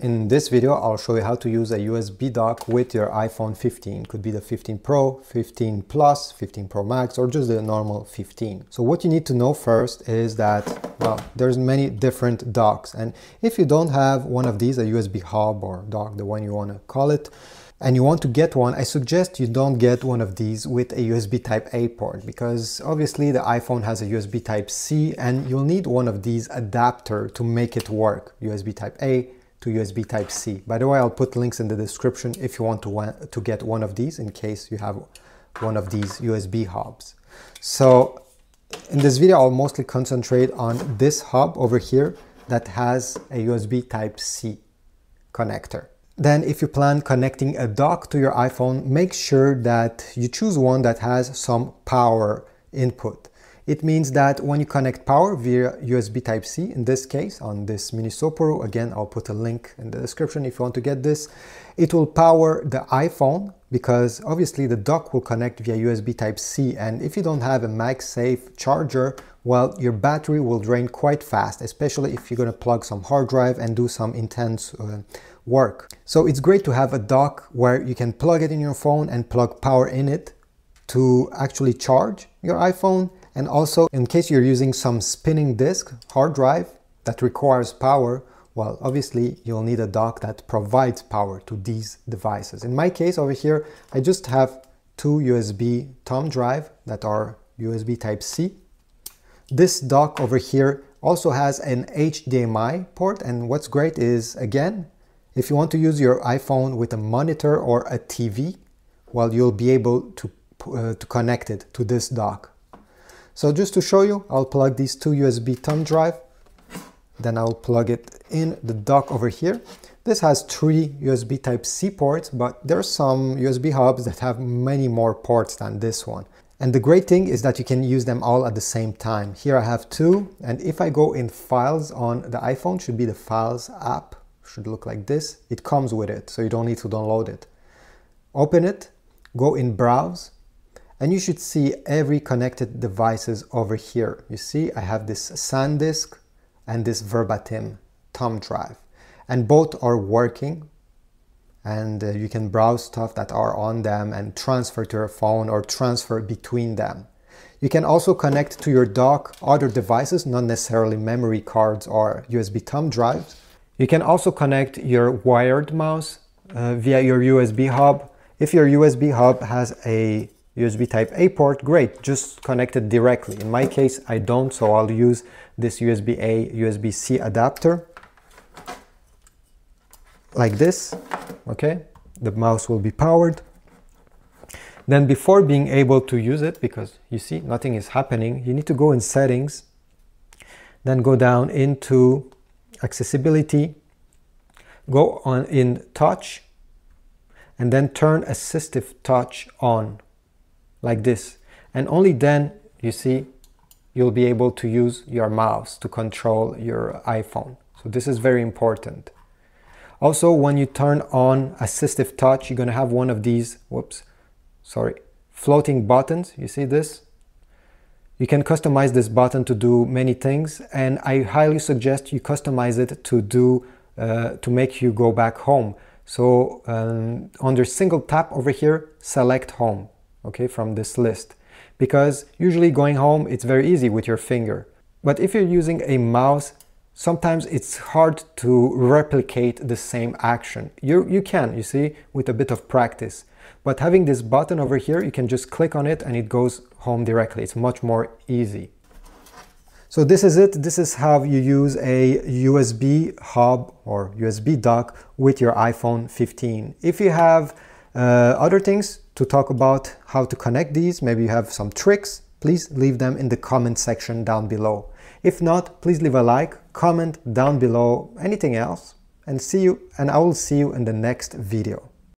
In this video, I'll show you how to use a USB dock with your iPhone 15. Could be the 15 Pro, 15 Plus, 15 Pro Max, or just the normal 15. So what you need to know first is that, well, there's many different docks. And if you don't have one of these, a USB hub or dock, the one you want to call it, and you want to get one, I suggest you don't get one of these with a USB type A port because obviously the iPhone has a USB type C and you'll need one of these adapter to make it work. USB type A, to USB Type-C. By the way, I'll put links in the description if you want to, to get one of these in case you have one of these USB hubs. So in this video, I'll mostly concentrate on this hub over here that has a USB Type-C connector. Then if you plan connecting a dock to your iPhone, make sure that you choose one that has some power input. It means that when you connect power via USB Type-C, in this case, on this Minisopuru, again, I'll put a link in the description if you want to get this, it will power the iPhone because obviously the dock will connect via USB Type-C and if you don't have a MagSafe charger, well, your battery will drain quite fast, especially if you're to plug some hard drive and do some intense uh, work. So it's great to have a dock where you can plug it in your phone and plug power in it to actually charge your iPhone and also, in case you're using some spinning disk hard drive that requires power, well, obviously you'll need a dock that provides power to these devices. In my case over here, I just have two USB thumb drive that are USB Type-C. This dock over here also has an HDMI port and what's great is, again, if you want to use your iPhone with a monitor or a TV, well, you'll be able to, uh, to connect it to this dock. So just to show you, I'll plug these two USB thumb drive. Then I'll plug it in the dock over here. This has three USB Type-C ports, but there are some USB hubs that have many more ports than this one. And the great thing is that you can use them all at the same time. Here I have two, and if I go in Files on the iPhone, should be the Files app, should look like this. It comes with it, so you don't need to download it. Open it, go in Browse, and you should see every connected devices over here. You see, I have this SanDisk and this Verbatim thumb drive, and both are working. And uh, you can browse stuff that are on them and transfer to your phone or transfer between them. You can also connect to your dock other devices, not necessarily memory cards or USB thumb drives. You can also connect your wired mouse uh, via your USB hub. If your USB hub has a USB type A port, great, just connect it directly. In my case, I don't, so I'll use this USB A, USB C adapter like this, okay? The mouse will be powered. Then before being able to use it, because you see nothing is happening, you need to go in settings, then go down into accessibility, go on in touch, and then turn assistive touch on like this. And only then, you see, you'll be able to use your mouse to control your iPhone. So this is very important. Also, when you turn on assistive touch, you're gonna have one of these, whoops, sorry, floating buttons. You see this? You can customize this button to do many things and I highly suggest you customize it to do uh, to make you go back home. So um, under single tap over here, select home okay, from this list. Because usually going home, it's very easy with your finger. But if you're using a mouse, sometimes it's hard to replicate the same action. You, you can, you see, with a bit of practice. But having this button over here, you can just click on it and it goes home directly. It's much more easy. So this is it. This is how you use a USB hub or USB dock with your iPhone 15. If you have uh, other things to talk about how to connect these, maybe you have some tricks, please leave them in the comment section down below. If not, please leave a like, comment down below anything else, and see you, and I will see you in the next video.